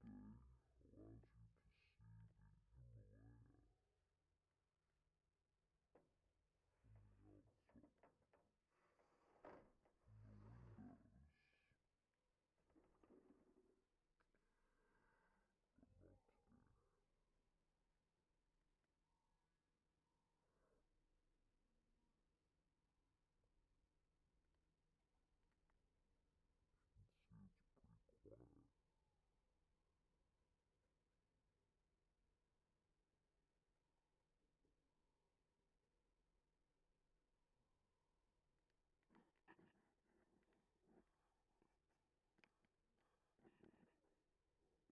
today